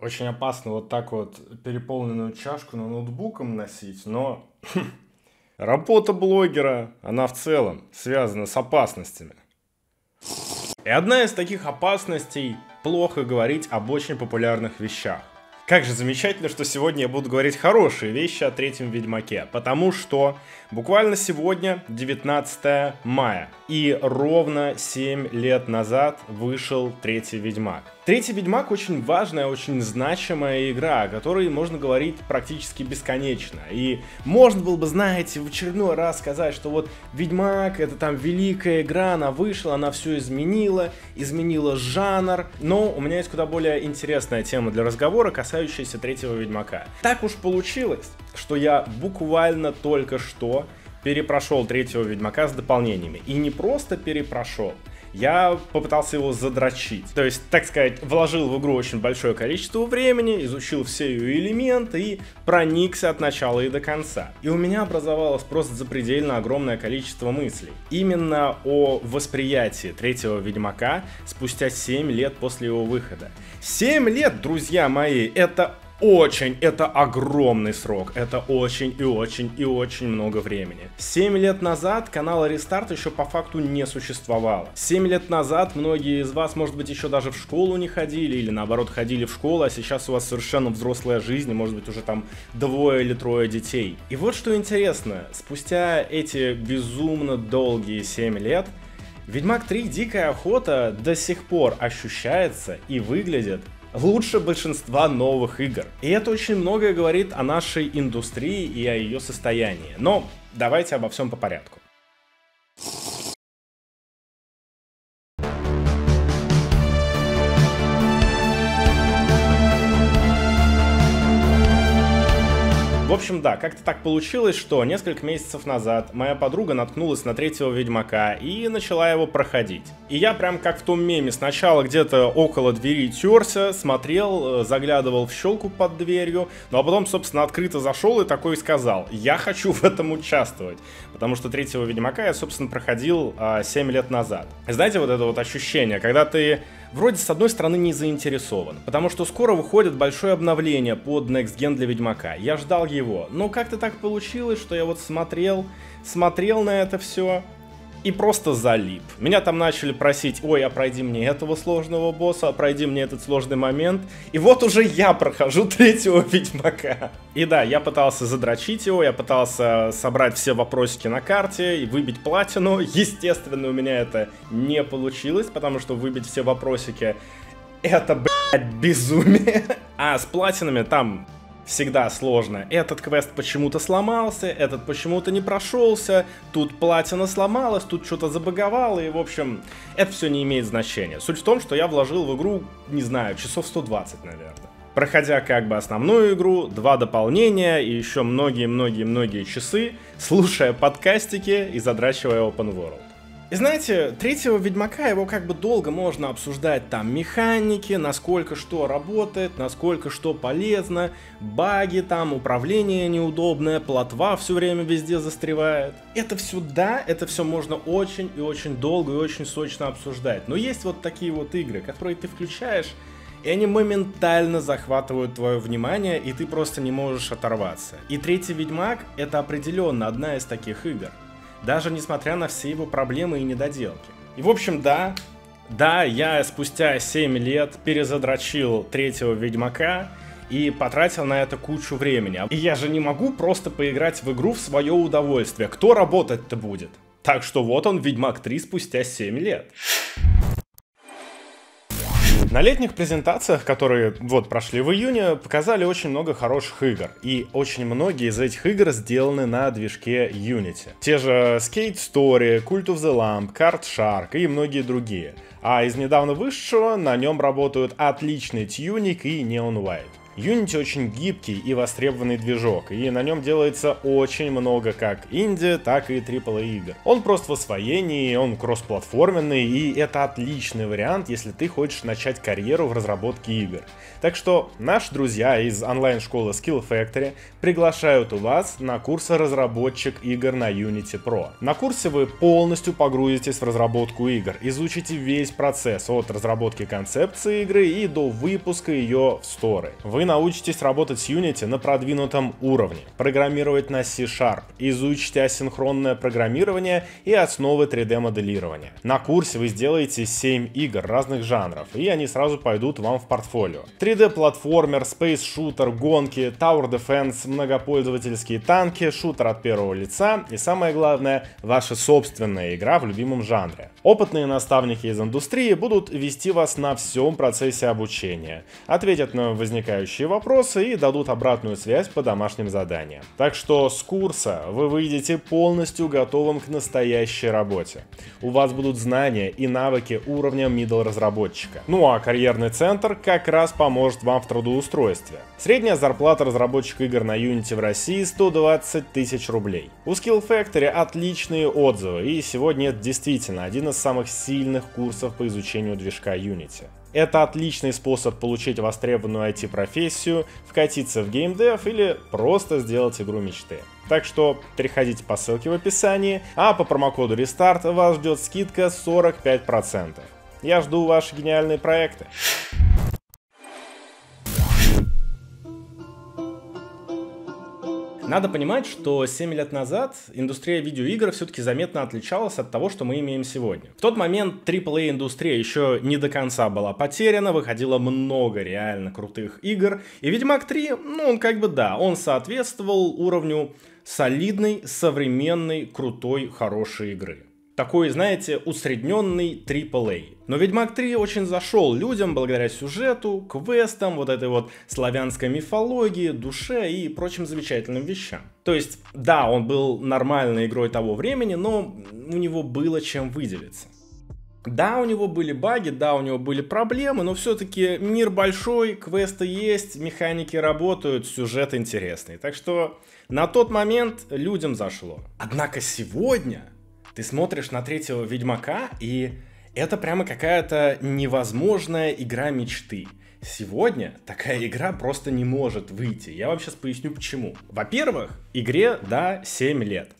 Очень опасно вот так вот переполненную чашку на ноутбуком носить, но работа блогера, она в целом связана с опасностями. И одна из таких опасностей – плохо говорить об очень популярных вещах. Как же замечательно, что сегодня я буду говорить хорошие вещи о третьем Ведьмаке, потому что буквально сегодня 19 мая, и ровно 7 лет назад вышел третий Ведьмак. Третий Ведьмак очень важная, очень значимая игра, о которой можно говорить практически бесконечно. И можно было бы, знаете, в очередной раз сказать, что вот Ведьмак это там великая игра, она вышла, она все изменила, изменила жанр. Но у меня есть куда более интересная тема для разговора, касающаяся третьего Ведьмака. Так уж получилось, что я буквально только что перепрошел третьего Ведьмака с дополнениями. И не просто перепрошел, я попытался его задрочить. То есть, так сказать, вложил в игру очень большое количество времени, изучил все ее элементы и проникся от начала и до конца. И у меня образовалось просто запредельно огромное количество мыслей. Именно о восприятии третьего Ведьмака спустя 7 лет после его выхода. 7 лет, друзья мои, это очень, это огромный срок, это очень и очень и очень много времени. 7 лет назад канала Рестарт еще по факту не существовало. 7 лет назад многие из вас, может быть, еще даже в школу не ходили, или наоборот ходили в школу, а сейчас у вас совершенно взрослая жизнь, и может быть уже там двое или трое детей. И вот что интересно, спустя эти безумно долгие 7 лет, Ведьмак 3 Дикая Охота до сих пор ощущается и выглядит лучше большинства новых игр. И это очень многое говорит о нашей индустрии и о ее состоянии. Но давайте обо всем по порядку. Общем, да, как-то так получилось, что несколько месяцев назад моя подруга наткнулась на третьего Ведьмака и начала его проходить. И я прям как в том меме, сначала где-то около двери терся, смотрел, э, заглядывал в щелку под дверью, ну а потом, собственно, открыто зашел и такой сказал, я хочу в этом участвовать. Потому что третьего Ведьмака я, собственно, проходил а, 7 лет назад. знаете, вот это вот ощущение, когда ты вроде с одной стороны не заинтересован, потому что скоро выходит большое обновление под Next Gen для Ведьмака. Я ждал его, но как-то так получилось, что я вот смотрел, смотрел на это все, и просто залип. Меня там начали просить, ой, а пройди мне этого сложного босса, а пройди мне этот сложный момент. И вот уже я прохожу третьего Ведьмака. И да, я пытался задрочить его, я пытался собрать все вопросики на карте и выбить платину. Естественно, у меня это не получилось, потому что выбить все вопросики это, блядь, безумие. А с платинами там всегда сложно. Этот квест почему-то сломался, этот почему-то не прошелся, тут платина сломалась, тут что-то забаговало, и, в общем, это все не имеет значения. Суть в том, что я вложил в игру, не знаю, часов 120, наверное. Проходя как бы основную игру, два дополнения и еще многие-многие-многие часы, слушая подкастики и задрачивая Open World. И знаете, третьего Ведьмака его как бы долго можно обсуждать там механики, насколько что работает, насколько что полезно, баги там, управление неудобное, плотва все время везде застревает. Это все да, это все можно очень и очень долго и очень сочно обсуждать. Но есть вот такие вот игры, которые ты включаешь, и они моментально захватывают твое внимание, и ты просто не можешь оторваться. И третий Ведьмак это определенно одна из таких игр даже несмотря на все его проблемы и недоделки. И в общем, да, да, я спустя 7 лет перезадрочил третьего Ведьмака и потратил на это кучу времени. И я же не могу просто поиграть в игру в свое удовольствие. Кто работать-то будет? Так что вот он, Ведьмак 3 спустя 7 лет. На летних презентациях, которые вот прошли в июне, показали очень много хороших игр. И очень многие из этих игр сделаны на движке Unity. Те же Skate Story, Cult of the Lamp, Card Shark и многие другие. А из недавно вышедшего на нем работают отличный Tunic и Neon White. Unity очень гибкий и востребованный движок, и на нем делается очень много как инди, так и AAA игр. Он просто в освоении, он кроссплатформенный, и это отличный вариант, если ты хочешь начать карьеру в разработке игр. Так что наши друзья из онлайн-школы Skill Factory приглашают у вас на курс разработчик игр на Unity Pro. На курсе вы полностью погрузитесь в разработку игр, изучите весь процесс от разработки концепции игры и до выпуска ее в сторы. Вы научитесь работать с Unity на продвинутом уровне, программировать на C-Sharp, изучите асинхронное программирование и основы 3D-моделирования. На курсе вы сделаете 7 игр разных жанров, и они сразу пойдут вам в портфолио. 3D-платформер, Space Shooter, гонки, Tower Defense, многопользовательские танки, шутер от первого лица и самое главное, ваша собственная игра в любимом жанре. Опытные наставники из индустрии будут вести вас на всем процессе обучения, ответят на возникающие вопросы и дадут обратную связь по домашним заданиям. Так что с курса вы выйдете полностью готовым к настоящей работе. У вас будут знания и навыки уровня middle разработчика. Ну а карьерный центр как раз поможет вам в трудоустройстве. Средняя зарплата разработчика игр на Unity в России 120 тысяч рублей. У Skill Factory отличные отзывы и сегодня это действительно один из самых сильных курсов по изучению движка Unity. Это отличный способ получить востребованную IT-профессию, вкатиться в геймдев или просто сделать игру мечты. Так что переходите по ссылке в описании, а по промокоду RESTART вас ждет скидка 45%. Я жду ваши гениальные проекты. Надо понимать, что 7 лет назад индустрия видеоигр все-таки заметно отличалась от того, что мы имеем сегодня. В тот момент AAA-индустрия еще не до конца была потеряна, выходило много реально крутых игр, и Ведьмак 3, ну он как бы да, он соответствовал уровню солидной, современной, крутой, хорошей игры такой, знаете, усредненный AAA. Но Ведьмак 3 очень зашел людям благодаря сюжету, квестам, вот этой вот славянской мифологии, душе и прочим замечательным вещам. То есть, да, он был нормальной игрой того времени, но у него было чем выделиться. Да, у него были баги, да, у него были проблемы, но все-таки мир большой, квесты есть, механики работают, сюжет интересный. Так что на тот момент людям зашло. Однако сегодня ты смотришь на третьего Ведьмака, и это прямо какая-то невозможная игра мечты. Сегодня такая игра просто не может выйти. Я вам сейчас поясню почему. Во-первых, игре, да, 7 лет.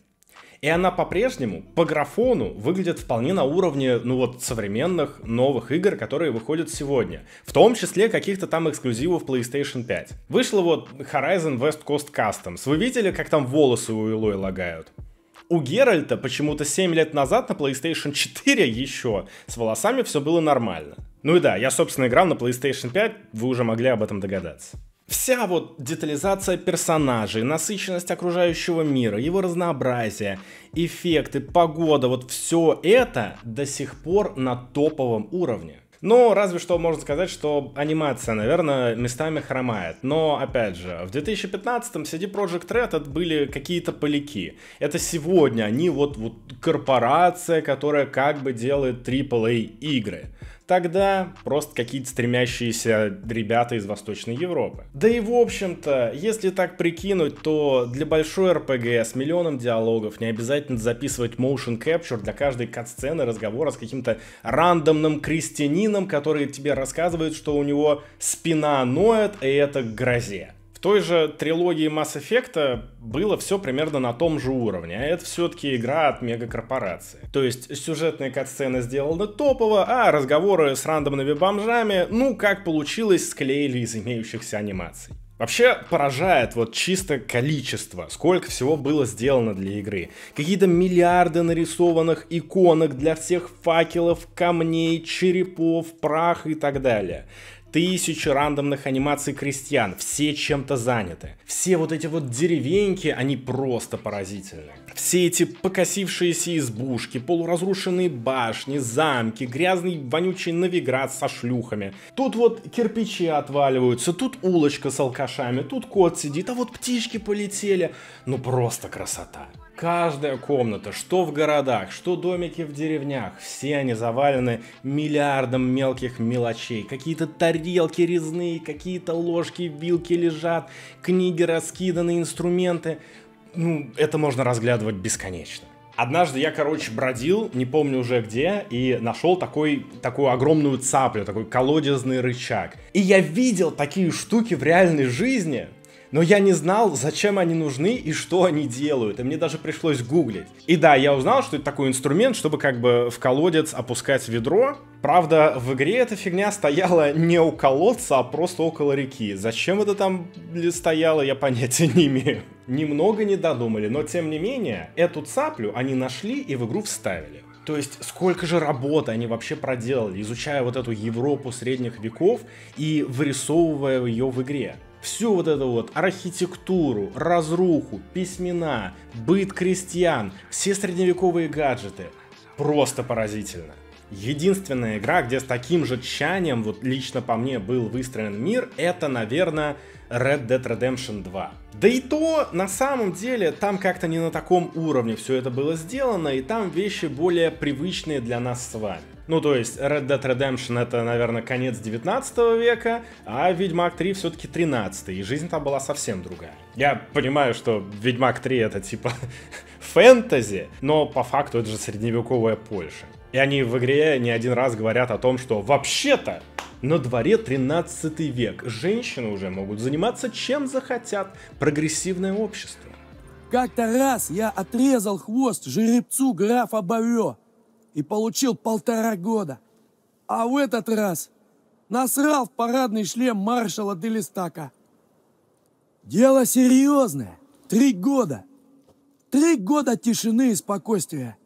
И она по-прежнему по графону выглядит вполне на уровне, ну вот, современных новых игр, которые выходят сегодня. В том числе каких-то там эксклюзивов PlayStation 5. Вышла вот Horizon West Coast Customs. Вы видели, как там волосы у Илой лагают? У Геральта почему-то 7 лет назад на PlayStation 4 еще с волосами все было нормально. Ну и да, я, собственно, играл на PlayStation 5, вы уже могли об этом догадаться. Вся вот детализация персонажей, насыщенность окружающего мира, его разнообразие, эффекты, погода, вот все это до сих пор на топовом уровне. Но разве что можно сказать, что анимация, наверное, местами хромает. Но, опять же, в 2015-м CD Projekt Red это были какие-то поляки. Это сегодня они вот, вот корпорация, которая как бы делает AAA игры тогда просто какие-то стремящиеся ребята из Восточной Европы. Да и в общем-то, если так прикинуть, то для большой RPG с миллионом диалогов не обязательно записывать motion capture для каждой кат-сцены разговора с каким-то рандомным крестьянином, который тебе рассказывает, что у него спина ноет, и это к грозе той же трилогии Mass Effect было все примерно на том же уровне, а это все-таки игра от мегакорпорации. То есть сюжетные катсцены сделаны топово, а разговоры с рандомными бомжами, ну как получилось, склеили из имеющихся анимаций. Вообще поражает вот чисто количество, сколько всего было сделано для игры. Какие-то миллиарды нарисованных иконок для всех факелов, камней, черепов, прах и так далее тысячи рандомных анимаций крестьян, все чем-то заняты. Все вот эти вот деревеньки, они просто поразительны. Все эти покосившиеся избушки, полуразрушенные башни, замки, грязный вонючий навиград со шлюхами. Тут вот кирпичи отваливаются, тут улочка с алкашами, тут кот сидит, а вот птички полетели. Ну просто красота. Каждая комната, что в городах, что домики в деревнях, все они завалены миллиардом мелких мелочей. Какие-то тарелки резные, какие-то ложки, вилки лежат, книги раскиданы, инструменты. Ну, это можно разглядывать бесконечно. Однажды я, короче, бродил, не помню уже где, и нашел такой, такую огромную цаплю, такой колодезный рычаг. И я видел такие штуки в реальной жизни, но я не знал, зачем они нужны и что они делают, и мне даже пришлось гуглить. И да, я узнал, что это такой инструмент, чтобы как бы в колодец опускать ведро. Правда, в игре эта фигня стояла не у колодца, а просто около реки. Зачем это там стояло, я понятия не имею. Немного не додумали, но тем не менее, эту цаплю они нашли и в игру вставили. То есть сколько же работы они вообще проделали, изучая вот эту Европу средних веков и вырисовывая ее в игре всю вот эту вот архитектуру, разруху, письмена, быт крестьян, все средневековые гаджеты. Просто поразительно. Единственная игра, где с таким же тщанием, вот лично по мне, был выстроен мир, это, наверное, Red Dead Redemption 2. Да и то, на самом деле, там как-то не на таком уровне все это было сделано, и там вещи более привычные для нас с вами. Ну, то есть, Red Dead Redemption это, наверное, конец 19 века, а Ведьмак 3 все-таки 13 и жизнь там была совсем другая. Я понимаю, что Ведьмак 3 это типа фэнтези, но по факту это же средневековая Польша. И они в игре не один раз говорят о том, что вообще-то на дворе 13 век. Женщины уже могут заниматься чем захотят. Прогрессивное общество. Как-то раз я отрезал хвост жеребцу графа Бавё и получил полтора года. А в этот раз насрал в парадный шлем маршала Делистака. Дело серьезное. Три года. Три года тишины и спокойствия.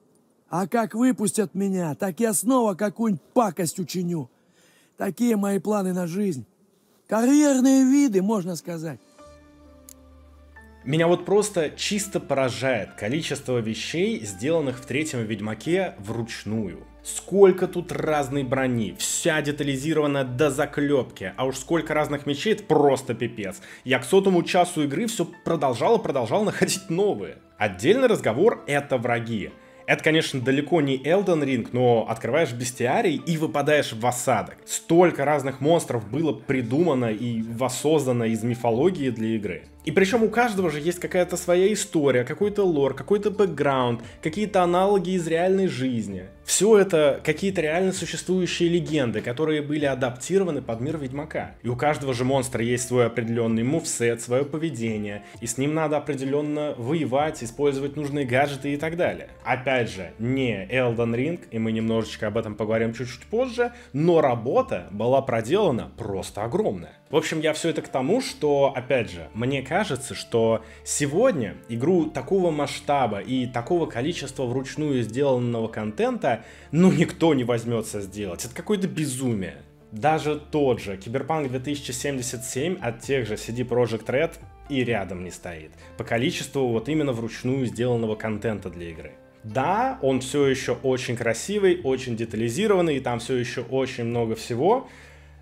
А как выпустят меня, так я снова какую-нибудь пакость учиню. Такие мои планы на жизнь. Карьерные виды, можно сказать. Меня вот просто чисто поражает количество вещей, сделанных в третьем Ведьмаке вручную. Сколько тут разной брони, вся детализирована до заклепки, а уж сколько разных мечей, это просто пипец. Я к сотому часу игры все продолжал и продолжал находить новые. Отдельный разговор — это враги. Это, конечно, далеко не Elden Ring, но открываешь бестиарий и выпадаешь в осадок. Столько разных монстров было придумано и воссоздано из мифологии для игры. И причем у каждого же есть какая-то своя история, какой-то лор, какой-то бэкграунд, какие-то аналоги из реальной жизни. Все это какие-то реально существующие легенды, которые были адаптированы под мир Ведьмака. И у каждого же монстра есть свой определенный мувсет, свое поведение, и с ним надо определенно воевать, использовать нужные гаджеты и так далее. Опять же, не Elden Ring, и мы немножечко об этом поговорим чуть-чуть позже, но работа была проделана просто огромная. В общем, я все это к тому, что, опять же, мне кажется, что сегодня игру такого масштаба и такого количества вручную сделанного контента, ну, никто не возьмется сделать. Это какое-то безумие. Даже тот же Киберпанк 2077 от тех же CD Projekt Red и рядом не стоит. По количеству вот именно вручную сделанного контента для игры. Да, он все еще очень красивый, очень детализированный, и там все еще очень много всего,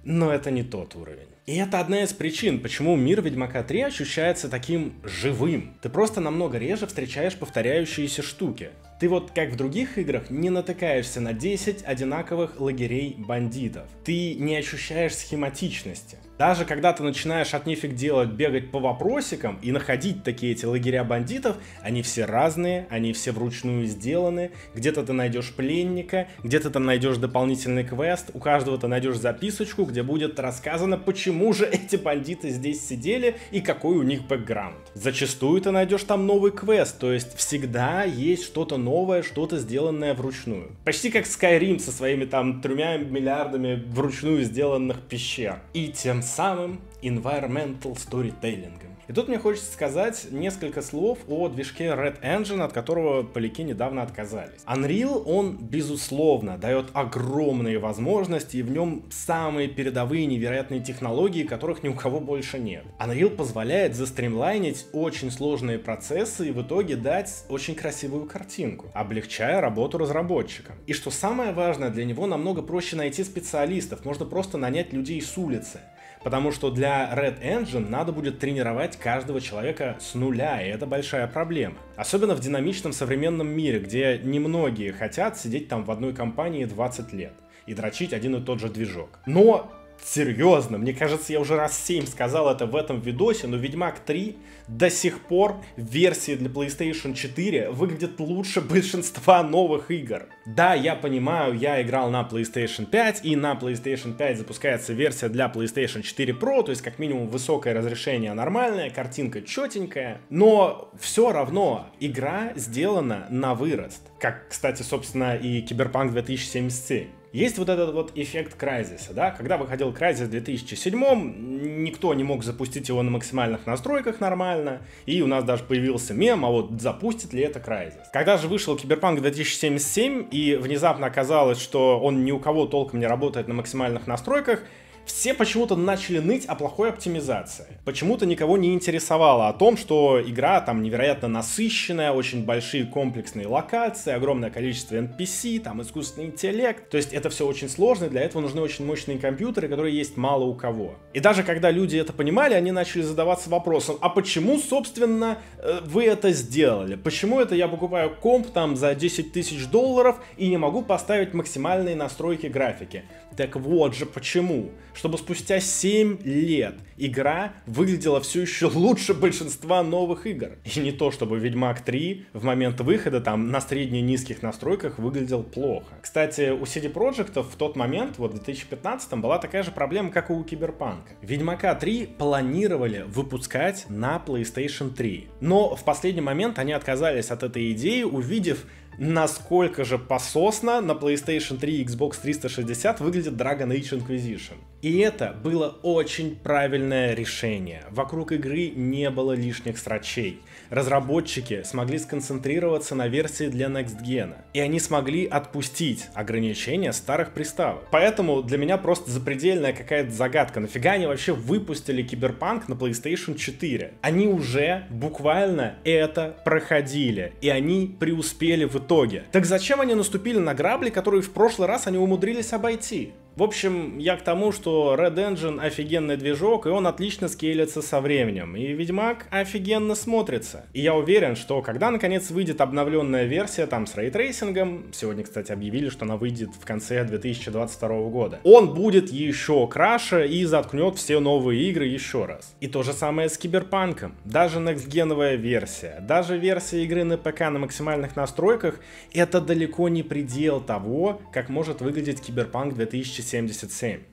но это не тот уровень. И это одна из причин, почему мир Ведьмака 3 ощущается таким живым. Ты просто намного реже встречаешь повторяющиеся штуки. Ты вот, как в других играх, не натыкаешься на 10 одинаковых лагерей бандитов. Ты не ощущаешь схематичности. Даже когда ты начинаешь от нефиг делать, бегать по вопросикам и находить такие эти лагеря бандитов, они все разные, они все вручную сделаны. Где-то ты найдешь пленника, где-то ты найдешь дополнительный квест, у каждого ты найдешь записочку, где будет рассказано, почему же эти бандиты здесь сидели и какой у них бэкграунд. Зачастую ты найдешь там новый квест, то есть всегда есть что-то новое, что-то сделанное вручную. Почти как Skyrim со своими там тремя миллиардами вручную сделанных пещер. И тем самым environmental storytelling. И тут мне хочется сказать несколько слов о движке Red Engine, от которого поляки недавно отказались. Unreal, он, безусловно, дает огромные возможности, и в нем самые передовые невероятные технологии, которых ни у кого больше нет. Unreal позволяет застримлайнить очень сложные процессы и в итоге дать очень красивую картинку, облегчая работу разработчикам. И что самое важное, для него намного проще найти специалистов, можно просто нанять людей с улицы. Потому что для Red Engine надо будет тренировать каждого человека с нуля, и это большая проблема. Особенно в динамичном современном мире, где немногие хотят сидеть там в одной компании 20 лет и дрочить один и тот же движок. Но Серьезно, мне кажется, я уже раз 7 сказал это в этом видосе, но Ведьмак 3 до сих пор в версии для PlayStation 4 выглядит лучше большинства новых игр. Да, я понимаю, я играл на PlayStation 5, и на PlayStation 5 запускается версия для PlayStation 4 Pro, то есть как минимум высокое разрешение нормальное, картинка четенькая, но все равно игра сделана на вырост. Как, кстати, собственно, и Киберпанк 2077. Есть вот этот вот эффект Крайзиса, да, когда выходил Крайзис в 2007 никто не мог запустить его на максимальных настройках нормально, и у нас даже появился мем, а вот запустит ли это Крайзис. Когда же вышел Киберпанк 2077, и внезапно оказалось, что он ни у кого толком не работает на максимальных настройках, все почему-то начали ныть о плохой оптимизации. Почему-то никого не интересовало о том, что игра там невероятно насыщенная, очень большие комплексные локации, огромное количество NPC, там искусственный интеллект. То есть это все очень сложно, для этого нужны очень мощные компьютеры, которые есть мало у кого. И даже когда люди это понимали, они начали задаваться вопросом, а почему, собственно, э, вы это сделали? Почему это я покупаю комп там за 10 тысяч долларов и не могу поставить максимальные настройки графики? Так вот же почему. Чтобы спустя 7 лет игра выглядела все еще лучше большинства новых игр. И не то, чтобы Ведьмак 3 в момент выхода там на средне-низких настройках выглядел плохо. Кстати, у CD Projekt в тот момент, вот в 2015 была такая же проблема, как и у Киберпанка. Ведьмака 3 планировали выпускать на PlayStation 3. Но в последний момент они отказались от этой идеи, увидев насколько же пососно на PlayStation 3 и Xbox 360 выглядит Dragon Age Inquisition. И это было очень правильное решение. Вокруг игры не было лишних срачей. Разработчики смогли сконцентрироваться на версии для Next Gen. И они смогли отпустить ограничения старых приставок. Поэтому для меня просто запредельная какая-то загадка. Нафига они вообще выпустили Киберпанк на PlayStation 4? Они уже буквально это проходили. И они преуспели в итоге. Так зачем они наступили на грабли, которые в прошлый раз они умудрились обойти? В общем, я к тому, что Red Engine офигенный движок, и он отлично скейлится со временем. И Ведьмак офигенно смотрится. И я уверен, что когда наконец выйдет обновленная версия там с ray tracing ом, сегодня, кстати, объявили, что она выйдет в конце 2022 года, он будет еще краше и заткнет все новые игры еще раз. И то же самое с Киберпанком. Даже next-gen овая версия, даже версия игры на ПК на максимальных настройках, это далеко не предел того, как может выглядеть Киберпанк 2000 2077.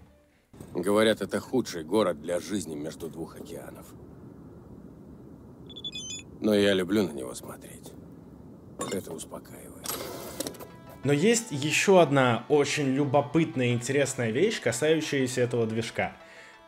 Говорят, это худший город для жизни между двух океанов. Но я люблю на него смотреть. Это успокаивает. Но есть еще одна очень любопытная и интересная вещь, касающаяся этого движка –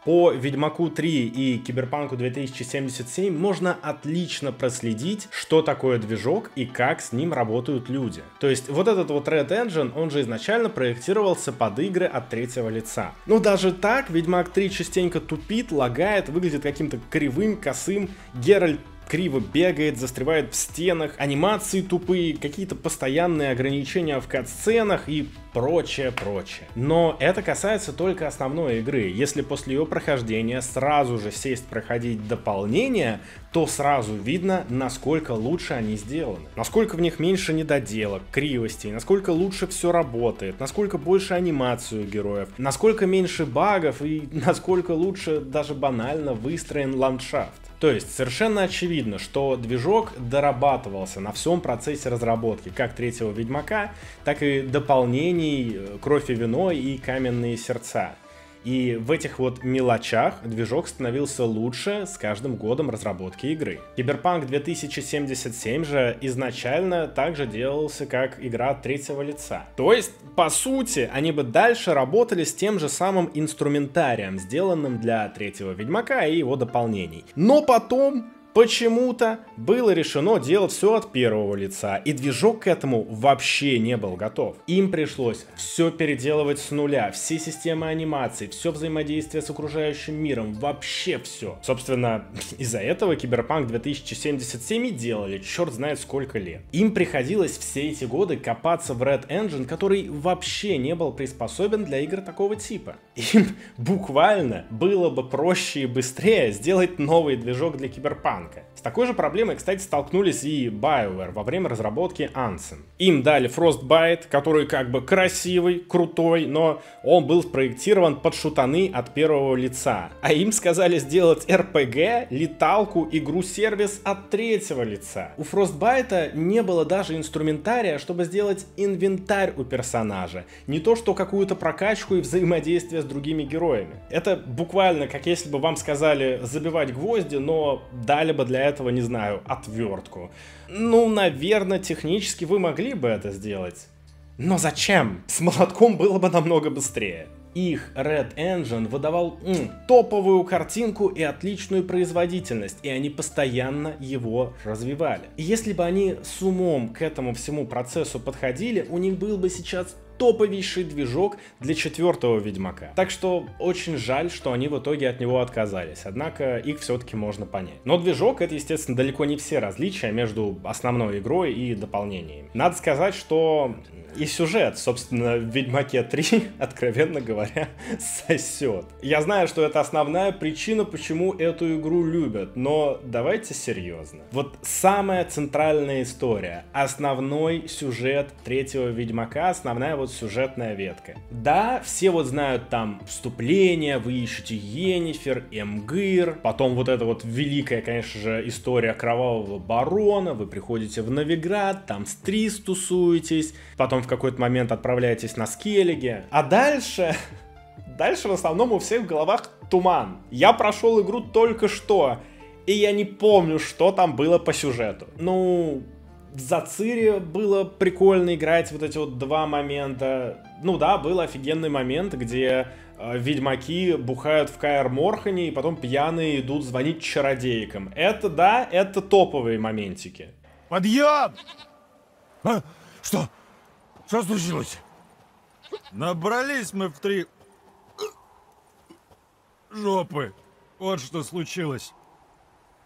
по Ведьмаку 3 и Киберпанку 2077 можно отлично проследить, что такое движок и как с ним работают люди. То есть вот этот вот Red Engine, он же изначально проектировался под игры от третьего лица. Но даже так Ведьмак 3 частенько тупит, лагает, выглядит каким-то кривым, косым. Геральт криво бегает, застревает в стенах, анимации тупые, какие-то постоянные ограничения в кат-сценах и прочее, прочее. Но это касается только основной игры. Если после ее прохождения сразу же сесть проходить дополнения, то сразу видно, насколько лучше они сделаны. Насколько в них меньше недоделок, кривостей, насколько лучше все работает, насколько больше анимацию героев, насколько меньше багов и насколько лучше даже банально выстроен ландшафт. То есть совершенно очевидно, что движок дорабатывался на всем процессе разработки, как третьего Ведьмака, так и дополнений э, Кровь и вино и Каменные сердца. И в этих вот мелочах движок становился лучше с каждым годом разработки игры. Киберпанк 2077 же изначально также делался как игра третьего лица. То есть, по сути, они бы дальше работали с тем же самым инструментарием, сделанным для третьего Ведьмака и его дополнений. Но потом Почему-то было решено делать все от первого лица, и движок к этому вообще не был готов. Им пришлось все переделывать с нуля, все системы анимации, все взаимодействие с окружающим миром, вообще все. Собственно, из-за этого Киберпанк 2077 и делали черт знает сколько лет. Им приходилось все эти годы копаться в Red Engine, который вообще не был приспособен для игр такого типа. Им буквально было бы проще и быстрее сделать новый движок для Киберпанка танка. С такой же проблемой, кстати, столкнулись и BioWare во время разработки Ansem. Им дали Frostbite, который как бы красивый, крутой, но он был спроектирован под шутаны от первого лица. А им сказали сделать RPG, леталку, игру-сервис от третьего лица. У Frostbite не было даже инструментария, чтобы сделать инвентарь у персонажа. Не то, что какую-то прокачку и взаимодействие с другими героями. Это буквально как если бы вам сказали забивать гвозди, но дали бы для этого, не знаю, отвертку. Ну, наверное, технически вы могли бы это сделать. Но зачем? С молотком было бы намного быстрее. Их Red Engine выдавал м, топовую картинку и отличную производительность, и они постоянно его развивали. И если бы они с умом к этому всему процессу подходили, у них был бы сейчас топовейший движок для четвертого Ведьмака. Так что очень жаль, что они в итоге от него отказались, однако их все-таки можно понять. Но движок это, естественно, далеко не все различия между основной игрой и дополнениями. Надо сказать, что и сюжет, собственно, в Ведьмаке 3, откровенно говоря, сосет. Я знаю, что это основная причина, почему эту игру любят, но давайте серьезно. Вот самая центральная история, основной сюжет третьего Ведьмака, основная вот сюжетная ветка. Да, все вот знают там вступление, вы ищете Енифер, Эмгир, потом вот эта вот великая, конечно же, история Кровавого Барона, вы приходите в Новиград, там с Трис тусуетесь, потом в какой-то момент отправляетесь на Скеллиге. А дальше... Дальше в основном у всех в головах туман. Я прошел игру только что, и я не помню, что там было по сюжету. Ну, в Зацире было прикольно играть вот эти вот два момента. Ну да, был офигенный момент, где э, ведьмаки бухают в Каэр Морхане и потом пьяные идут звонить чародейкам. Это да, это топовые моментики. Подъем! А? Что? Что случилось? Набрались мы в три жопы. Вот что случилось.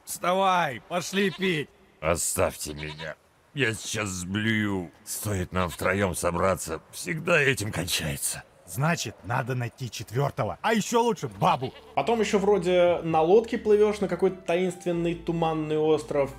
Вставай, пошли пить. Оставьте меня. Я сейчас сблюю. Стоит нам втроем собраться, всегда этим кончается. Значит, надо найти четвертого, а еще лучше бабу. Потом еще вроде на лодке плывешь на какой-то таинственный туманный остров.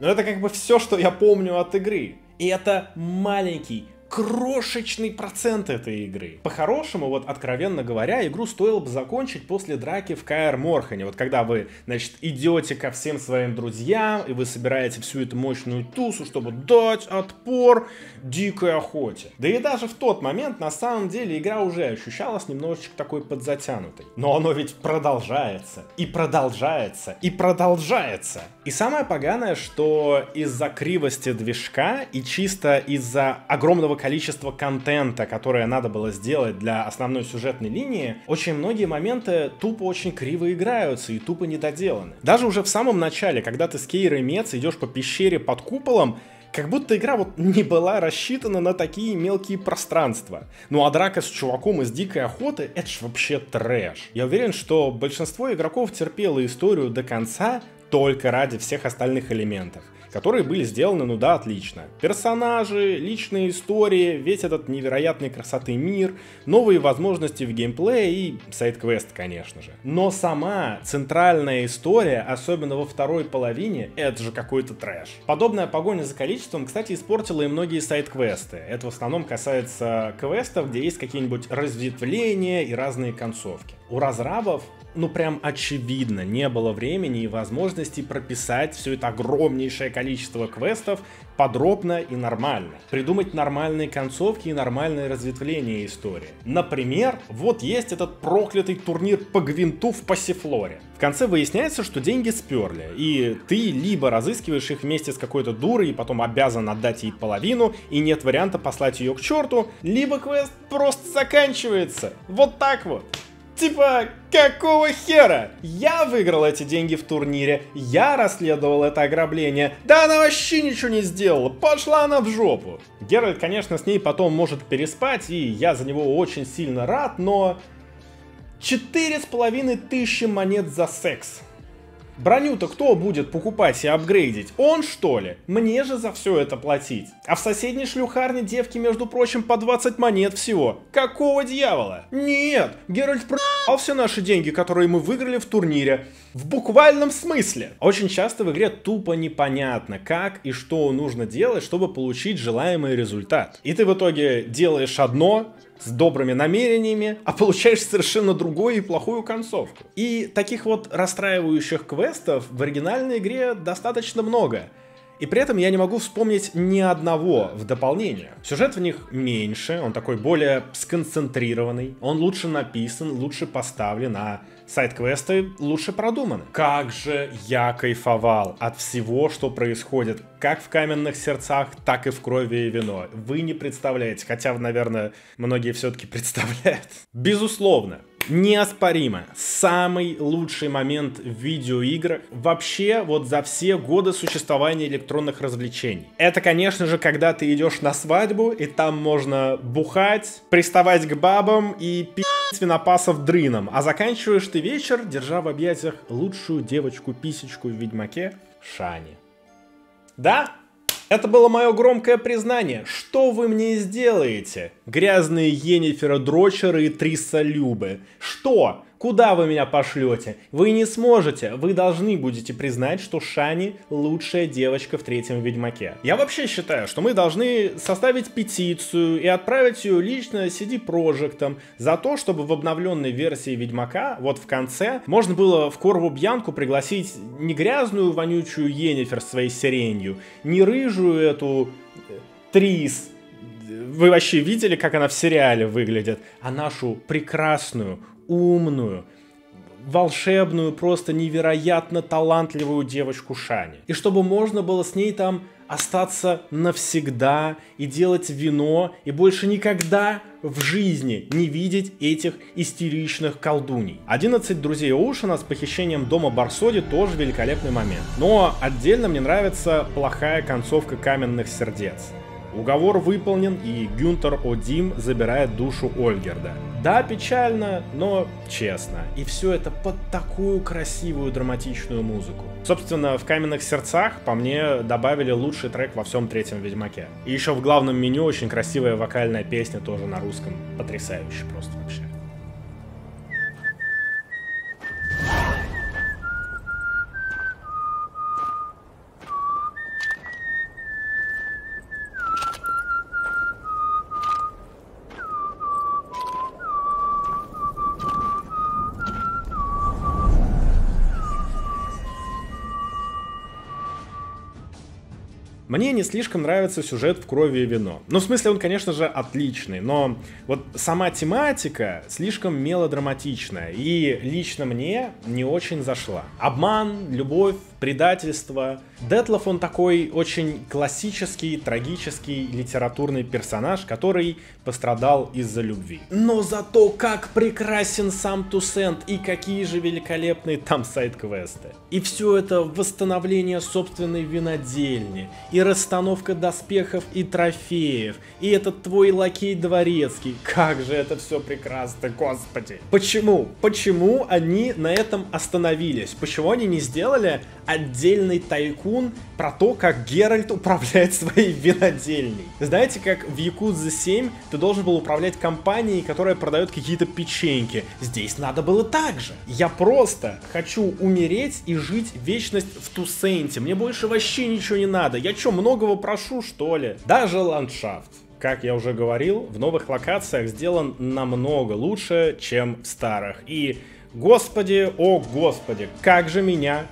Но это как бы все, что я помню от игры. И это маленький, крошечный процент этой игры. По-хорошему, вот откровенно говоря, игру стоило бы закончить после драки в Каэр Морхане. Вот когда вы, значит, идете ко всем своим друзьям, и вы собираете всю эту мощную тусу, чтобы дать отпор дикой охоте. Да и даже в тот момент, на самом деле, игра уже ощущалась немножечко такой подзатянутой. Но оно ведь продолжается, и продолжается, и продолжается. И самое поганое, что из-за кривости движка и чисто из-за огромного количества контента, которое надо было сделать для основной сюжетной линии, очень многие моменты тупо очень криво играются и тупо недоделаны. Даже уже в самом начале, когда ты с Кейрой Мец идешь по пещере под куполом, как будто игра вот не была рассчитана на такие мелкие пространства. Ну а драка с чуваком из Дикой Охоты, это ж вообще трэш. Я уверен, что большинство игроков терпело историю до конца только ради всех остальных элементов которые были сделаны, ну да, отлично. Персонажи, личные истории, весь этот невероятной красоты мир, новые возможности в геймплее и сайт-квест, конечно же. Но сама центральная история, особенно во второй половине, это же какой-то трэш. Подобная погоня за количеством, кстати, испортила и многие сайт-квесты. Это в основном касается квестов, где есть какие-нибудь разветвления и разные концовки. У разрабов ну прям очевидно, не было времени и возможности прописать все это огромнейшее количество квестов подробно и нормально. Придумать нормальные концовки и нормальное разветвление истории. Например, вот есть этот проклятый турнир по гвинту в Пассифлоре. В конце выясняется, что деньги сперли, и ты либо разыскиваешь их вместе с какой-то дурой и потом обязан отдать ей половину, и нет варианта послать ее к черту, либо квест просто заканчивается. Вот так вот. Типа, какого хера? Я выиграл эти деньги в турнире, я расследовал это ограбление, да она вообще ничего не сделала, пошла она в жопу. Геральт, конечно, с ней потом может переспать, и я за него очень сильно рад, но... Четыре с половиной тысячи монет за секс. Броню-то кто будет покупать и апгрейдить? Он что ли? Мне же за все это платить. А в соседней шлюхарне девки, между прочим, по 20 монет всего. Какого дьявола? Нет, Геральт про***ал все наши деньги, которые мы выиграли в турнире. В буквальном смысле. Очень часто в игре тупо непонятно, как и что нужно делать, чтобы получить желаемый результат. И ты в итоге делаешь одно, с добрыми намерениями, а получаешь совершенно другую и плохую концовку. И таких вот расстраивающих квестов в оригинальной игре достаточно много. И при этом я не могу вспомнить ни одного в дополнение. Сюжет в них меньше, он такой более сконцентрированный, он лучше написан, лучше поставлен, а сайт-квесты лучше продуманы. Как же я кайфовал от всего, что происходит, как в каменных сердцах, так и в крови и вино. Вы не представляете, хотя, наверное, многие все-таки представляют. Безусловно, неоспоримо самый лучший момент в видеоиграх вообще вот за все годы существования электронных развлечений. Это, конечно же, когда ты идешь на свадьбу, и там можно бухать, приставать к бабам и пи*** свинопасов дрыном, а заканчиваешь ты вечер, держа в объятиях лучшую девочку-писечку в Ведьмаке Шани. Да, это было мое громкое признание. Что вы мне сделаете? Грязные Енифера Дрочеры и Триса Любы. Что? Куда вы меня пошлете? Вы не сможете. Вы должны будете признать, что Шани лучшая девочка в третьем Ведьмаке. Я вообще считаю, что мы должны составить петицию и отправить ее лично CD Projekt за то, чтобы в обновленной версии Ведьмака, вот в конце, можно было в Корву Бьянку пригласить не грязную вонючую Енифер своей сиренью, не рыжую эту э, Трис, вы вообще видели, как она в сериале выглядит, а нашу прекрасную, умную, волшебную, просто невероятно талантливую девочку Шани. И чтобы можно было с ней там остаться навсегда и делать вино, и больше никогда в жизни не видеть этих истеричных колдуней. 11 друзей Оушена с похищением дома Барсоди тоже великолепный момент. Но отдельно мне нравится плохая концовка каменных сердец. Уговор выполнен, и Гюнтер Одим забирает душу Ольгерда. Да, печально, но честно. И все это под такую красивую драматичную музыку. Собственно, в «Каменных сердцах» по мне добавили лучший трек во всем третьем Ведьмаке. И еще в главном меню очень красивая вокальная песня тоже на русском. Потрясающе просто вообще. Мне не слишком нравится сюжет в крови и вино. Ну, в смысле, он, конечно же, отличный, но вот сама тематика слишком мелодраматичная и лично мне не очень зашла. Обман, любовь, предательство. Детлов он такой очень классический, трагический литературный персонаж, который пострадал из-за любви. Но зато как прекрасен сам Тусент и какие же великолепные там сайт-квесты. И все это восстановление собственной винодельни, и расстановка доспехов и трофеев, и этот твой лакей дворецкий. Как же это все прекрасно, господи. Почему? Почему они на этом остановились? Почему они не сделали отдельный тайкун про то, как Геральт управляет своей винодельней. Знаете, как в Якудзе 7 ты должен был управлять компанией, которая продает какие-то печеньки. Здесь надо было так же. Я просто хочу умереть и жить вечность в Тусенте. Мне больше вообще ничего не надо. Я что, многого прошу, что ли? Даже ландшафт как я уже говорил, в новых локациях сделан намного лучше, чем в старых. И, господи, о господи, как же меня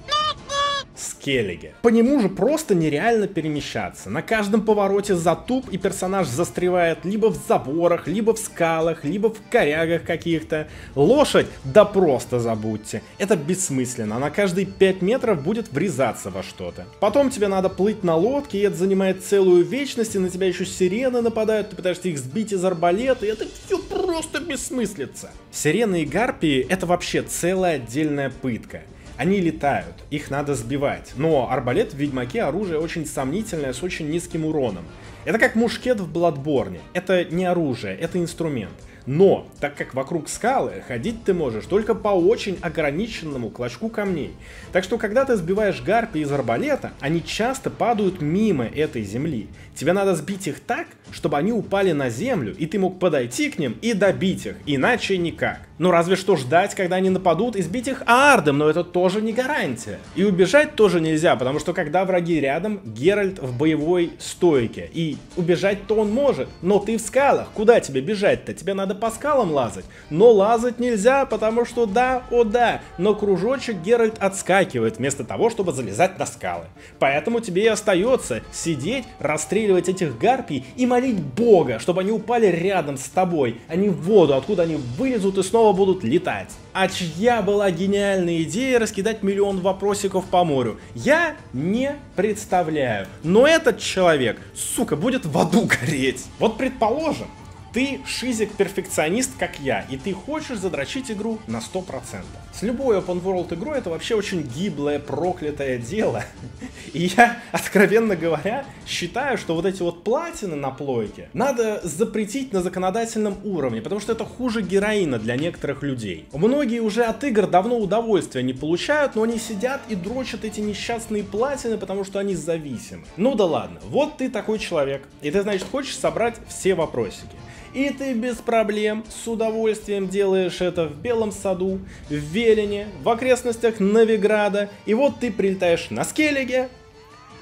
Скеллиге. По нему же просто нереально перемещаться. На каждом повороте затуп и персонаж застревает либо в заборах, либо в скалах, либо в корягах каких-то. Лошадь, да просто забудьте. Это бессмысленно, на каждые 5 метров будет врезаться во что-то. Потом тебе надо плыть на лодке, и это занимает целую вечность, и на тебя еще сирены нападают, ты пытаешься их сбить из арбалета, и это все просто бессмыслица. Сирены и гарпии это вообще целая отдельная пытка. Они летают, их надо сбивать. Но арбалет в Ведьмаке оружие очень сомнительное, с очень низким уроном. Это как мушкет в Бладборне. Это не оружие, это инструмент. Но, так как вокруг скалы, ходить ты можешь только по очень ограниченному клочку камней. Так что, когда ты сбиваешь гарпи из арбалета, они часто падают мимо этой земли. Тебе надо сбить их так, чтобы они упали на землю, и ты мог подойти к ним и добить их, иначе никак. Ну разве что ждать, когда они нападут, и сбить их ардом, но это тоже не гарантия. И убежать тоже нельзя, потому что когда враги рядом, Геральт в боевой стойке. И убежать-то он может, но ты в скалах, куда тебе бежать-то? Тебе надо по скалам лазать. Но лазать нельзя, потому что да, о да, но кружочек Геральт отскакивает вместо того, чтобы залезать на скалы. Поэтому тебе и остается сидеть, расстреливать этих гарпий и молить бога, чтобы они упали рядом с тобой, а не в воду, откуда они вылезут и снова будут летать. А чья была гениальная идея раскидать миллион вопросиков по морю? Я не представляю. Но этот человек, сука, будет в аду гореть. Вот предположим, ты шизик-перфекционист, как я, и ты хочешь задрочить игру на 100%. С любой open world игрой это вообще очень гиблое, проклятое дело. И я, откровенно говоря, считаю, что вот эти вот платины на плойке надо запретить на законодательном уровне, потому что это хуже героина для некоторых людей. Многие уже от игр давно удовольствия не получают, но они сидят и дрочат эти несчастные платины, потому что они зависимы. Ну да ладно, вот ты такой человек, и ты, значит, хочешь собрать все вопросики. И ты без проблем с удовольствием делаешь это в Белом саду, в Велине, в окрестностях Новиграда. И вот ты прилетаешь на Скеллиге,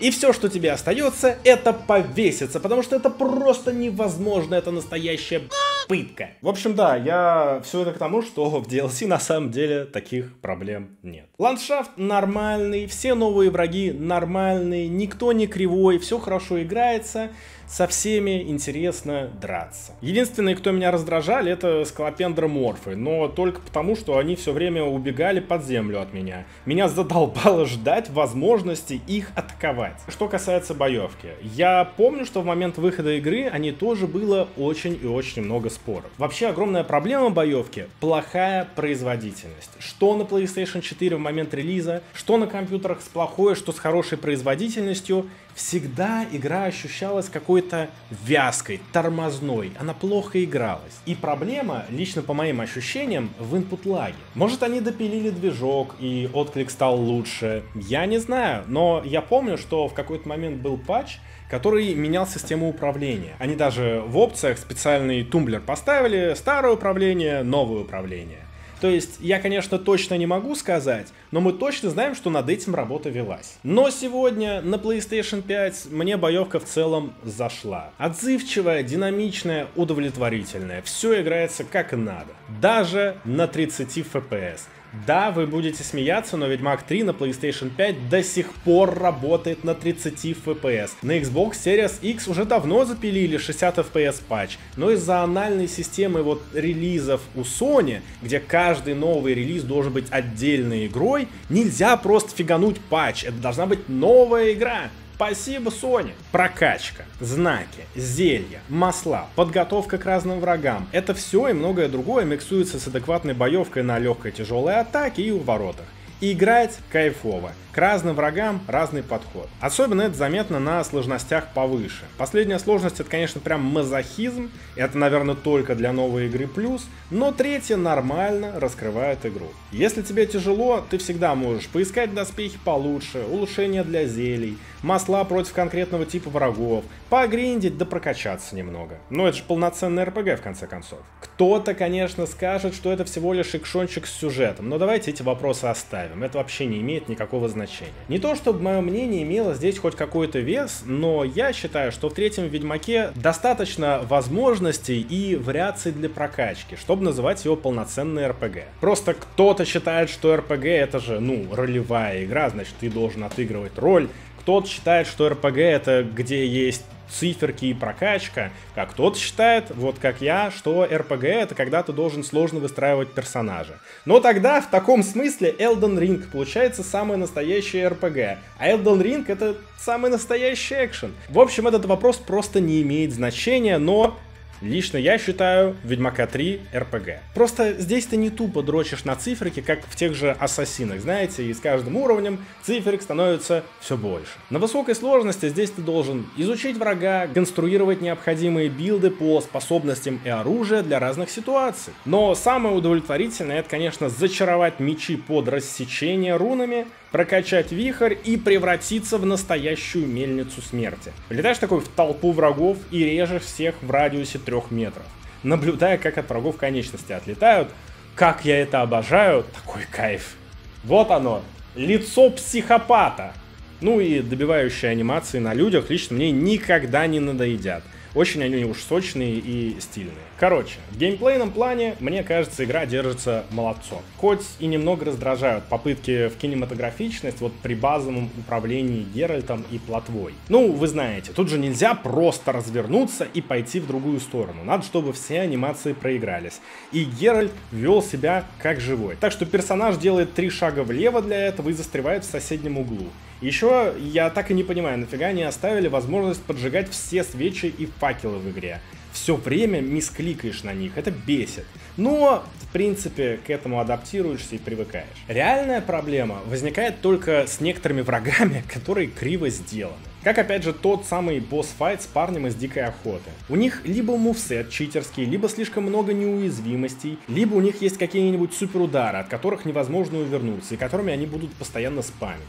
и все, что тебе остается, это повеситься, потому что это просто невозможно, это настоящая пытка. В общем, да, я все это к тому, что в DLC на самом деле таких проблем нет. Ландшафт нормальный, все новые враги нормальные, никто не кривой, все хорошо играется со всеми интересно драться. Единственные, кто меня раздражали, это скалопендроморфы, но только потому, что они все время убегали под землю от меня. Меня задолбало ждать возможности их атаковать. Что касается боевки, я помню, что в момент выхода игры они тоже было очень и очень много споров. Вообще огромная проблема боевки – плохая производительность. Что на PlayStation 4 в момент релиза, что на компьютерах с плохой, что с хорошей производительностью – всегда игра ощущалась какой-то вязкой, тормозной, она плохо игралась. И проблема, лично по моим ощущениям, в input лаге. Может они допилили движок и отклик стал лучше, я не знаю, но я помню, что в какой-то момент был патч, который менял систему управления. Они даже в опциях специальный тумблер поставили, старое управление, новое управление. То есть я, конечно, точно не могу сказать, но мы точно знаем, что над этим работа велась. Но сегодня на PlayStation 5 мне боевка в целом зашла. Отзывчивая, динамичная, удовлетворительная. Все играется как надо. Даже на 30 FPS. Да, вы будете смеяться, но Ведьмак 3 на PlayStation 5 до сих пор работает на 30 FPS. На Xbox Series X уже давно запилили 60 FPS патч, но из-за анальной системы вот релизов у Sony, где каждый новый релиз должен быть отдельной игрой, нельзя просто фигануть патч, это должна быть новая игра. Спасибо, Sony. Прокачка, знаки, зелья, масла, подготовка к разным врагам. Это все и многое другое миксуется с адекватной боевкой на легкой тяжелой атаке и уворотах. И играть кайфово. К разным врагам разный подход. Особенно это заметно на сложностях повыше. Последняя сложность это, конечно, прям мазохизм. Это, наверное, только для новой игры плюс. Но третья нормально раскрывает игру. Если тебе тяжело, ты всегда можешь поискать доспехи получше, улучшения для зелий, масла против конкретного типа врагов, погриндить да прокачаться немного. Но это же полноценный РПГ в конце концов. Кто-то, конечно, скажет, что это всего лишь экшончик с сюжетом, но давайте эти вопросы оставим. Это вообще не имеет никакого значения. Не то, чтобы мое мнение имело здесь хоть какой-то вес, но я считаю, что в третьем Ведьмаке достаточно возможностей и вариаций для прокачки, чтобы называть его полноценной РПГ. Просто кто-то считает, что РПГ это же, ну, ролевая игра, значит, ты должен отыгрывать роль. Кто-то считает, что РПГ это где есть циферки и прокачка, как кто-то считает, вот как я, что RPG это когда ты должен сложно выстраивать персонажа. Но тогда в таком смысле Elden Ring получается самый настоящий RPG, а Elden Ring это самый настоящий экшен. В общем, этот вопрос просто не имеет значения, но Лично я считаю Ведьмака 3 РПГ. Просто здесь ты не тупо дрочишь на циферки, как в тех же Ассасинах, знаете, и с каждым уровнем циферок становится все больше. На высокой сложности здесь ты должен изучить врага, конструировать необходимые билды по способностям и оружию для разных ситуаций. Но самое удовлетворительное это, конечно, зачаровать мечи под рассечение рунами, прокачать вихрь и превратиться в настоящую мельницу смерти. Летаешь такой в толпу врагов и режешь всех в радиусе трех метров, наблюдая, как от врагов конечности отлетают. Как я это обожаю, такой кайф. Вот оно, лицо психопата. Ну и добивающие анимации на людях лично мне никогда не надоедят. Очень они уж сочные и стильные. Короче, в геймплейном плане, мне кажется, игра держится молодцом. Хоть и немного раздражают попытки в кинематографичность вот при базовом управлении Геральтом и плотвой. Ну, вы знаете, тут же нельзя просто развернуться и пойти в другую сторону. Надо, чтобы все анимации проигрались. И Геральт вел себя как живой. Так что персонаж делает три шага влево для этого и застревает в соседнем углу. Еще я так и не понимаю, нафига они оставили возможность поджигать все свечи и факелы в игре. Все время мискликаешь на них, это бесит. Но, в принципе, к этому адаптируешься и привыкаешь. Реальная проблема возникает только с некоторыми врагами, которые криво сделаны. Как опять же тот самый босс-файт с парнем из Дикой Охоты. У них либо мувсет читерский, либо слишком много неуязвимостей, либо у них есть какие-нибудь суперудары, от которых невозможно увернуться, и которыми они будут постоянно спамить.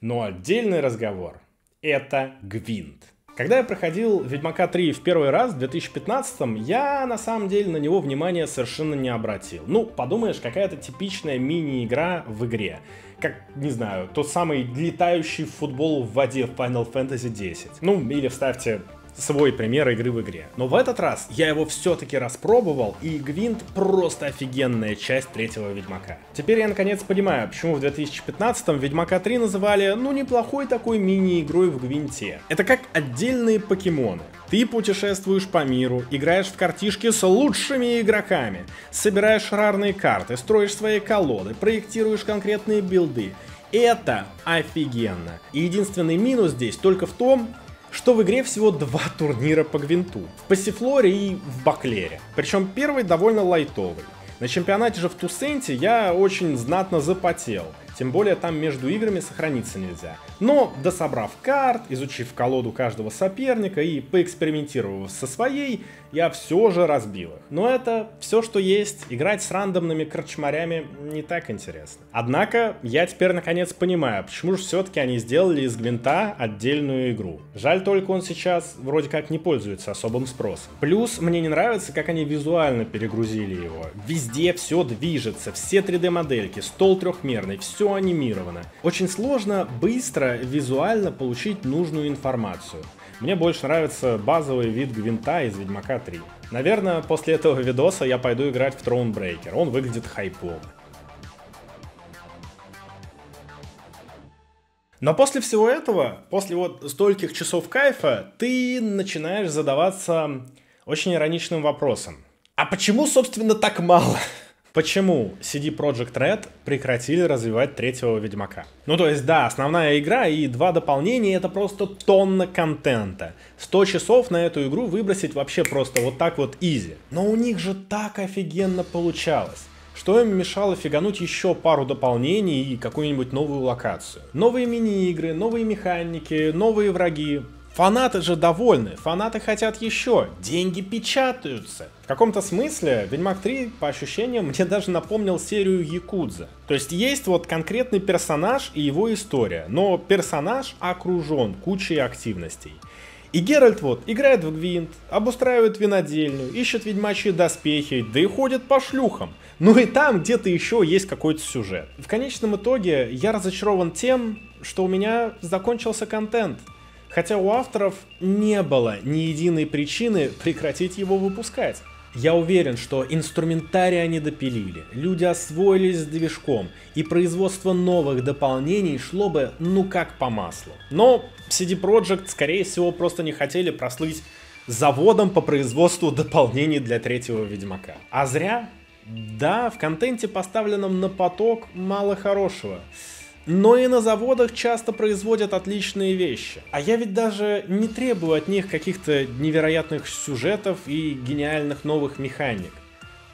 Но отдельный разговор — это Гвинт. Когда я проходил Ведьмака 3 в первый раз в 2015 я на самом деле на него внимания совершенно не обратил. Ну, подумаешь, какая-то типичная мини-игра в игре. Как, не знаю, тот самый летающий футбол в воде в Final Fantasy 10. Ну, или вставьте свой пример игры в игре. Но в этот раз я его все-таки распробовал, и Гвинт просто офигенная часть третьего Ведьмака. Теперь я наконец понимаю, почему в 2015-м Ведьмака 3 называли, ну, неплохой такой мини-игрой в Гвинте. Это как отдельные покемоны. Ты путешествуешь по миру, играешь в картишки с лучшими игроками, собираешь рарные карты, строишь свои колоды, проектируешь конкретные билды. Это офигенно. И единственный минус здесь только в том, что в игре всего два турнира по гвинту. В Пассифлоре и в Баклере. Причем первый довольно лайтовый. На чемпионате же в Тусенте я очень знатно запотел. Тем более там между играми сохраниться нельзя. Но, дособрав карт, изучив колоду каждого соперника и поэкспериментировав со своей, я все же разбил их. Но это все, что есть. Играть с рандомными корчмарями не так интересно. Однако, я теперь наконец понимаю, почему же все-таки они сделали из Гвинта отдельную игру. Жаль только он сейчас вроде как не пользуется особым спросом. Плюс мне не нравится, как они визуально перегрузили его. Везде все движется, все 3D модельки, стол трехмерный, все анимировано. Очень сложно быстро визуально получить нужную информацию. Мне больше нравится базовый вид гвинта из Ведьмака 3. Наверное, после этого видоса я пойду играть в Thronebreaker. Он выглядит хайпово. Но после всего этого, после вот стольких часов кайфа, ты начинаешь задаваться очень ироничным вопросом. А почему, собственно, так мало? Почему CD Projekt Red прекратили развивать третьего Ведьмака? Ну, то есть, да, основная игра и два дополнения это просто тонна контента. 100 часов на эту игру выбросить вообще просто вот так вот изи. Но у них же так офигенно получалось. Что им мешало фигануть еще пару дополнений и какую-нибудь новую локацию? Новые мини-игры, новые механики, новые враги. Фанаты же довольны, фанаты хотят еще, деньги печатаются. В каком-то смысле Ведьмак 3, по ощущениям, мне даже напомнил серию Якудза. То есть есть вот конкретный персонаж и его история, но персонаж окружен кучей активностей. И Геральт вот играет в гвинт, обустраивает винодельню, ищет ведьмачьи доспехи, да и ходит по шлюхам. Ну и там где-то еще есть какой-то сюжет. В конечном итоге я разочарован тем, что у меня закончился контент. Хотя у авторов не было ни единой причины прекратить его выпускать. Я уверен, что инструментарий они допилили, люди освоились с движком, и производство новых дополнений шло бы ну как по маслу. Но CD Projekt, скорее всего, просто не хотели прослыть заводом по производству дополнений для третьего Ведьмака. А зря. Да, в контенте, поставленном на поток, мало хорошего. Но и на заводах часто производят отличные вещи. А я ведь даже не требую от них каких-то невероятных сюжетов и гениальных новых механик.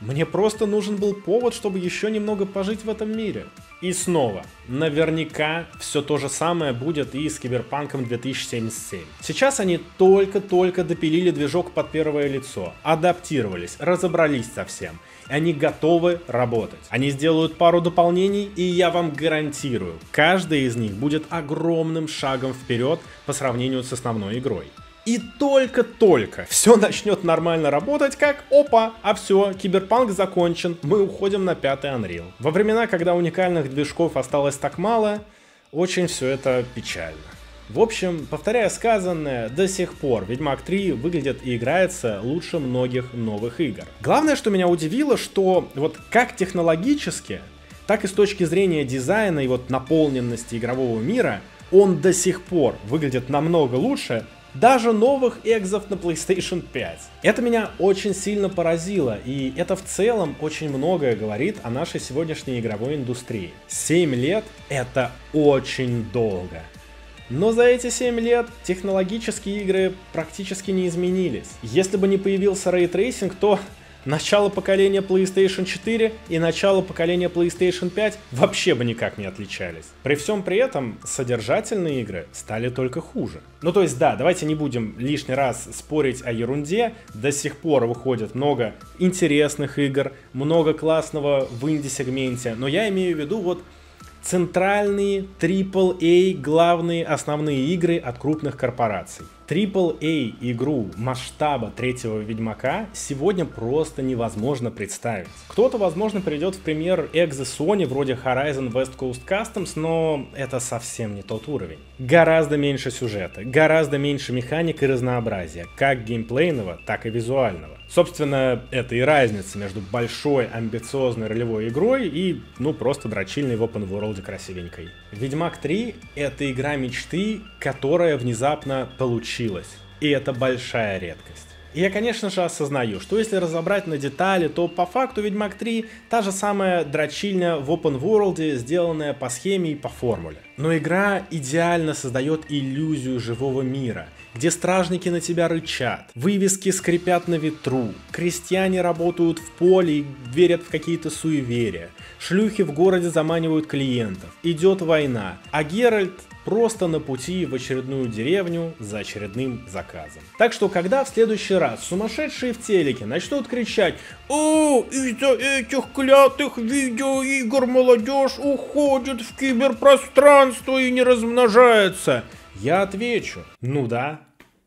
Мне просто нужен был повод, чтобы еще немного пожить в этом мире. И снова, наверняка все то же самое будет и с Киберпанком 2077. Сейчас они только-только допилили движок под первое лицо, адаптировались, разобрались со всем. Они готовы работать. Они сделают пару дополнений, и я вам гарантирую, каждый из них будет огромным шагом вперед по сравнению с основной игрой. И только-только все начнет нормально работать, как опа, а все, киберпанк закончен, мы уходим на пятый Unreal. Во времена, когда уникальных движков осталось так мало, очень все это печально. В общем, повторяя сказанное, до сих пор Ведьмак 3 выглядит и играется лучше многих новых игр. Главное, что меня удивило, что вот как технологически, так и с точки зрения дизайна и вот наполненности игрового мира, он до сих пор выглядит намного лучше, даже новых экзов на PlayStation 5. Это меня очень сильно поразило, и это в целом очень многое говорит о нашей сегодняшней игровой индустрии. 7 лет — это очень долго. Но за эти 7 лет технологические игры практически не изменились. Если бы не появился ray tracing, то начало поколения PlayStation 4 и начало поколения PlayStation 5 вообще бы никак не отличались. При всем при этом содержательные игры стали только хуже. Ну то есть да, давайте не будем лишний раз спорить о ерунде, до сих пор выходит много интересных игр, много классного в инди-сегменте, но я имею в виду вот центральные AAA главные основные игры от крупных корпораций. AAA игру масштаба третьего Ведьмака сегодня просто невозможно представить. Кто-то, возможно, придет в пример экзы Sony вроде Horizon West Coast Customs, но это совсем не тот уровень. Гораздо меньше сюжета, гораздо меньше механик и разнообразия, как геймплейного, так и визуального. Собственно, это и разница между большой амбициозной ролевой игрой и, ну, просто дрочильной в open world красивенькой. Ведьмак 3 — это игра мечты, которая внезапно получилась. И это большая редкость. Я, конечно же, осознаю, что если разобрать на детали, то по факту Ведьмак 3 та же самая дрочильня в open world, сделанная по схеме и по формуле. Но игра идеально создает иллюзию живого мира, где стражники на тебя рычат, вывески скрипят на ветру, крестьяне работают в поле и верят в какие-то суеверия, шлюхи в городе заманивают клиентов, идет война, а Геральт просто на пути в очередную деревню за очередным заказом. Так что, когда в следующий раз сумасшедшие в телеке начнут кричать «О, из-за этих клятых видеоигр молодежь уходит в киберпространство и не размножается», я отвечу «Ну да,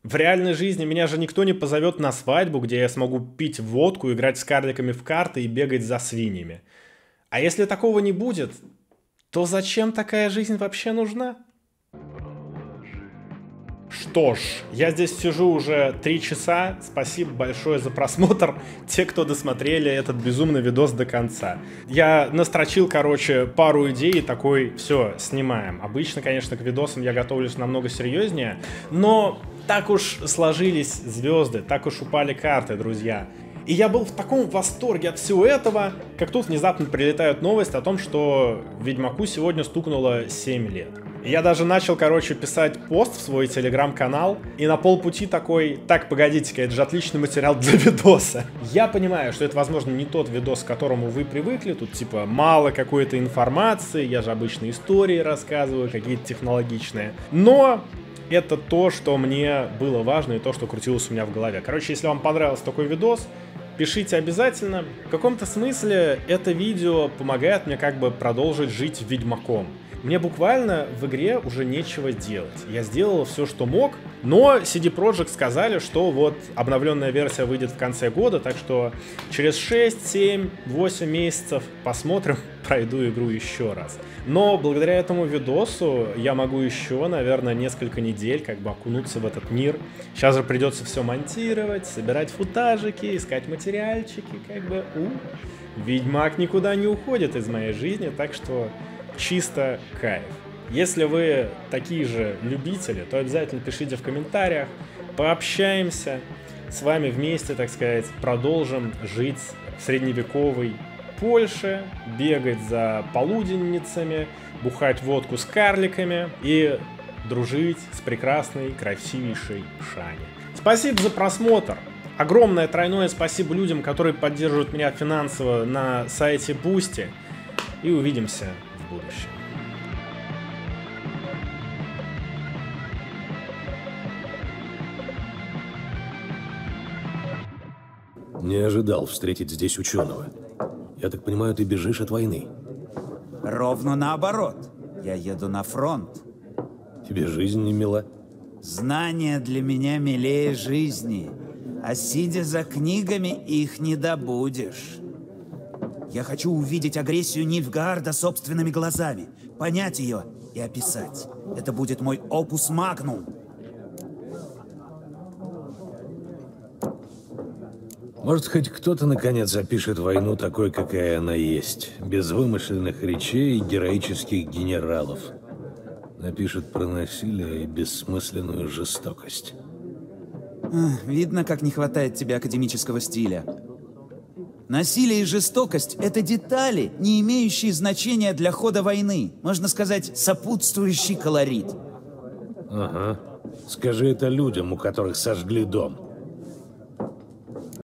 в реальной жизни меня же никто не позовет на свадьбу, где я смогу пить водку, играть с карликами в карты и бегать за свиньями. А если такого не будет, то зачем такая жизнь вообще нужна? Что ж, я здесь сижу уже три часа. Спасибо большое за просмотр. Те, кто досмотрели этот безумный видос до конца. Я настрочил, короче, пару идей и такой, все, снимаем. Обычно, конечно, к видосам я готовлюсь намного серьезнее, но так уж сложились звезды, так уж упали карты, друзья. И я был в таком восторге от всего этого, как тут внезапно прилетает новость о том, что Ведьмаку сегодня стукнуло 7 лет. Я даже начал, короче, писать пост в свой телеграм-канал, и на полпути такой, так, погодите-ка, это же отличный материал для видоса. Я понимаю, что это, возможно, не тот видос, к которому вы привыкли, тут, типа, мало какой-то информации, я же обычно истории рассказываю, какие-то технологичные. Но это то, что мне было важно и то, что крутилось у меня в голове. Короче, если вам понравился такой видос, пишите обязательно. В каком-то смысле это видео помогает мне как бы продолжить жить Ведьмаком. Мне буквально в игре уже нечего делать. Я сделал все, что мог, но CD Projekt сказали, что вот обновленная версия выйдет в конце года, так что через 6, 7, 8 месяцев посмотрим, пройду игру еще раз. Но благодаря этому видосу я могу еще, наверное, несколько недель как бы окунуться в этот мир. Сейчас же придется все монтировать, собирать футажики, искать материальчики, как бы, у, Ведьмак никуда не уходит из моей жизни, так что чисто кайф. Если вы такие же любители, то обязательно пишите в комментариях, пообщаемся, с вами вместе, так сказать, продолжим жить в средневековой Польше, бегать за полуденницами, бухать водку с карликами и дружить с прекрасной, красивейшей Шани. Спасибо за просмотр! Огромное тройное спасибо людям, которые поддерживают меня финансово на сайте Boosty. И увидимся будущем. Не ожидал встретить здесь ученого. Я так понимаю, ты бежишь от войны. Ровно наоборот. Я еду на фронт. Тебе жизнь не мила? Знания для меня милее жизни. А сидя за книгами, их не добудешь. Я хочу увидеть агрессию Нильфгаарда собственными глазами, понять ее и описать. Это будет мой опус магнум. Может, хоть кто-то наконец опишет войну такой, какая она есть, без вымышленных речей и героических генералов. Напишет про насилие и бессмысленную жестокость. Видно, как не хватает тебе академического стиля. Насилие и жестокость — это детали, не имеющие значения для хода войны. Можно сказать, сопутствующий колорит. Ага. Скажи это людям, у которых сожгли дом.